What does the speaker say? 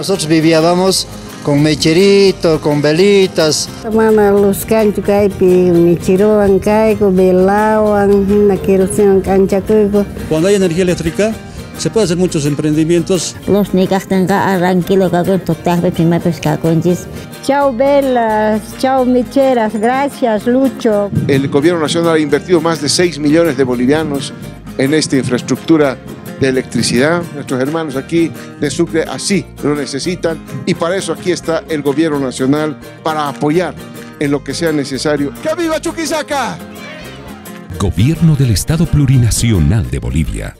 Nosotros vivíamos con mecherito, con velitas. Cancho caipi, mechiroan caico, velawan, Cuando hay energía eléctrica, se puede hacer muchos emprendimientos. Los nicas tenga arranquilo que total primero pescaconchis. Chao velas, chao mecheras, gracias Lucho. El gobierno nacional ha invertido más de 6 millones de bolivianos en esta infraestructura de electricidad. Nuestros hermanos aquí de Sucre así lo necesitan y para eso aquí está el gobierno nacional para apoyar en lo que sea necesario. ¡Que viva Chuquisaca! Gobierno del Estado Plurinacional de Bolivia.